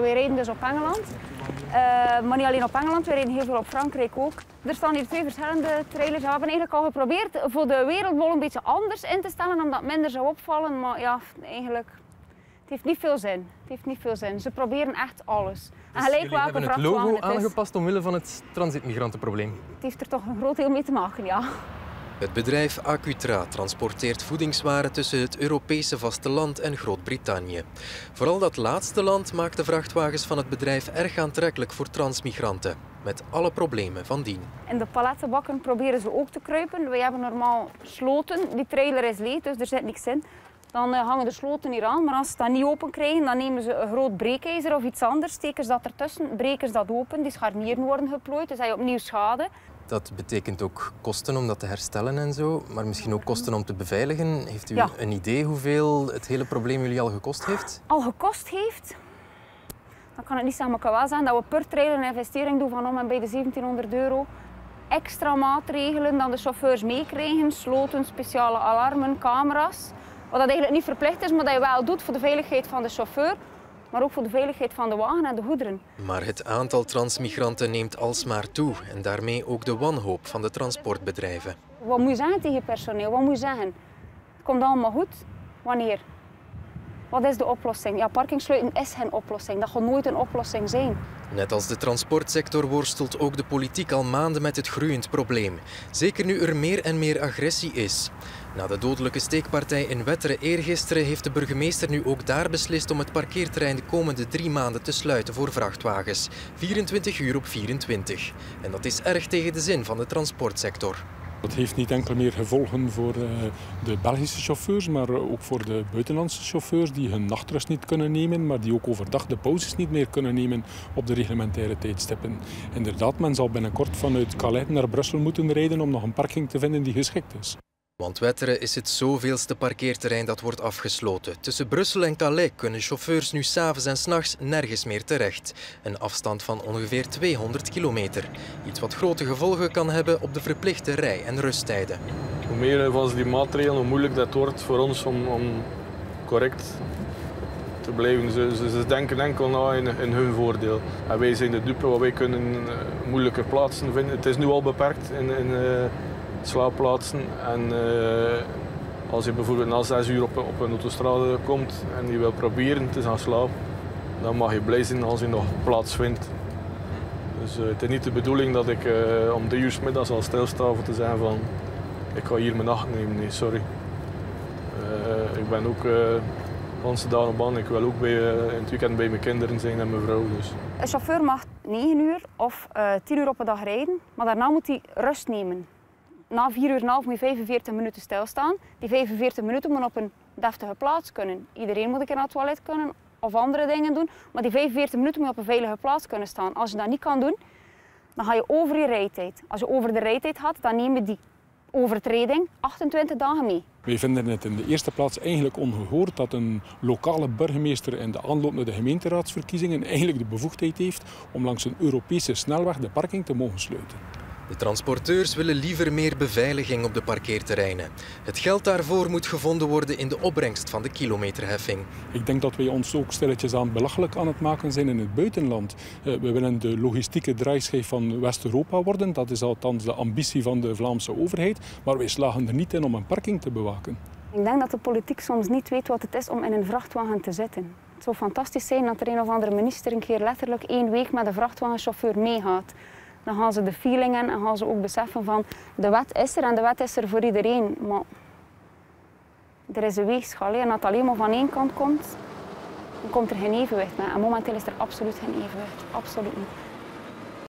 We rijden dus op Engeland. Uh, maar niet alleen op Engeland, we rijden heel veel op Frankrijk ook. Er staan hier twee verschillende trailers. We hebben eigenlijk al geprobeerd voor de wereldbol een beetje anders in te stellen, omdat het minder zou opvallen. Maar ja, eigenlijk, het heeft niet veel zin. Het heeft niet veel zin. Ze proberen echt alles. en dus gelijk welke hebben het logo aangepast omwille van het transitmigrantenprobleem? Het heeft er toch een groot deel mee te maken, ja. Het bedrijf Acutra transporteert voedingswaren tussen het Europese vasteland en Groot-Brittannië. Vooral dat laatste land maakt de vrachtwagens van het bedrijf erg aantrekkelijk voor transmigranten, met alle problemen van dien. In de palettenbakken proberen ze ook te kruipen. Wij hebben normaal sloten, die trailer is leeg, dus er zit niks in. Dan eh, hangen de sloten hier aan, maar als ze dat niet open krijgen, dan nemen ze een groot breekijzer of iets anders, steken ze dat ertussen, breken ze dat open, die scharnieren worden geplooid, dus heb je opnieuw schade. Dat betekent ook kosten om dat te herstellen en zo, maar misschien ook kosten om te beveiligen. Heeft u een idee hoeveel het hele probleem jullie al gekost heeft? Al gekost heeft? Dan kan het niet wel zijn dat we per trailer een investering doen van om en bij de 1700 euro. Extra maatregelen dan de chauffeurs meekrijgen, sloten, speciale alarmen, camera's. Wat dat eigenlijk niet verplicht is, maar dat je wel doet voor de veiligheid van de chauffeur maar ook voor de veiligheid van de wagen en de goederen. Maar het aantal transmigranten neemt alsmaar toe en daarmee ook de wanhoop van de transportbedrijven. Wat moet je zeggen tegen personeel? Wat moet je zeggen? Het komt allemaal goed. Wanneer? Wat is de oplossing? Ja, parkingsluiten is geen oplossing. Dat gaat nooit een oplossing zijn. Net als de transportsector worstelt ook de politiek al maanden met het groeiend probleem. Zeker nu er meer en meer agressie is. Na de dodelijke steekpartij in Wetteren eergisteren heeft de burgemeester nu ook daar beslist om het parkeerterrein de komende drie maanden te sluiten voor vrachtwagens. 24 uur op 24. En dat is erg tegen de zin van de transportsector. Dat heeft niet enkel meer gevolgen voor eh, de Belgische chauffeurs, maar ook voor de buitenlandse chauffeurs die hun nachtrust niet kunnen nemen, maar die ook overdag de pauzes niet meer kunnen nemen op de reglementaire tijdstippen. Inderdaad, men zal binnenkort vanuit Calais naar Brussel moeten rijden om nog een parking te vinden die geschikt is. Want Wetteren is het zoveelste parkeerterrein dat wordt afgesloten. Tussen Brussel en Calais kunnen chauffeurs nu s'avonds en s'nachts nergens meer terecht. Een afstand van ongeveer 200 kilometer. Iets wat grote gevolgen kan hebben op de verplichte rij- en rusttijden. Hoe meer van die maatregelen, hoe moeilijk dat wordt voor ons om, om correct te blijven. Ze, ze, denken enkel na in, in, hun voordeel. En wij zijn de dupe, wat wij kunnen uh, moeilijke plaatsen vinden. Het is nu al beperkt in, uh, slaapplaatsen. En uh, als je bijvoorbeeld na zes uur op, op een autostrade komt en je wil proberen te gaan slapen, dan mag je blij zijn als je nog plaats vindt. Dus uh, het is niet de bedoeling dat ik uh, om drie uur middags al stilsta voor te zijn van ik ga hier mijn nacht nemen. Nee, sorry. ik ben ook onze dagen op baan. Ik wil ook bij, in het weekend bij mijn kinderen zijn en mijn vrouw. Dus. Een chauffeur mag 9 uur of 10 uur op een dag rijden, maar daarna moet hij rust nemen na 4 uur en half moet je 45 minuten stilstaan. Die 45 minuten moeten op een deftige plaats kunnen. Iedereen moet een naar het toilet kunnen of andere dingen doen. Maar die 45 minuten moet je op een veilige plaats kunnen staan. Als je dat niet kan doen, dan ga je over je rijtijd. Als je over de rijtijd gaat, dan neem je die overtreding 28 dagen mee. Wij vinden het in de eerste plaats eigenlijk ongehoord dat een lokale burgemeester in de aanloop naar de gemeenteraadsverkiezingen eigenlijk de bevoegdheid heeft om langs een Europese snelweg de parking te mogen sluiten. De transporteurs willen liever meer beveiliging op de parkeerterreinen. Het geld daarvoor moet gevonden worden in de opbrengst van de kilometerheffing. Ik denk dat wij ons ook stilletjes aan belachelijk aan het maken zijn in het buitenland. Eh, we willen de logistieke draaischijf van West-Europa worden. Dat is althans de ambitie van de Vlaamse overheid. Maar wij slagen er niet in om een parking te bewaken. Ik denk dat de politiek soms niet weet wat het is om in een vrachtwagen te zitten. Het zou fantastisch zijn dat er een of andere minister een keer letterlijk één week met de vrachtwagenchauffeur meegaat dan gaan ze de feeling in en gaan ze ook beseffen van de wet is er en de wet is er voor iedereen. Maar er is een weegschaal. En als het alleen maar van één kant komt, dan komt er geen evenwicht. En momenteel is er absoluut geen evenwicht. Absoluut niet.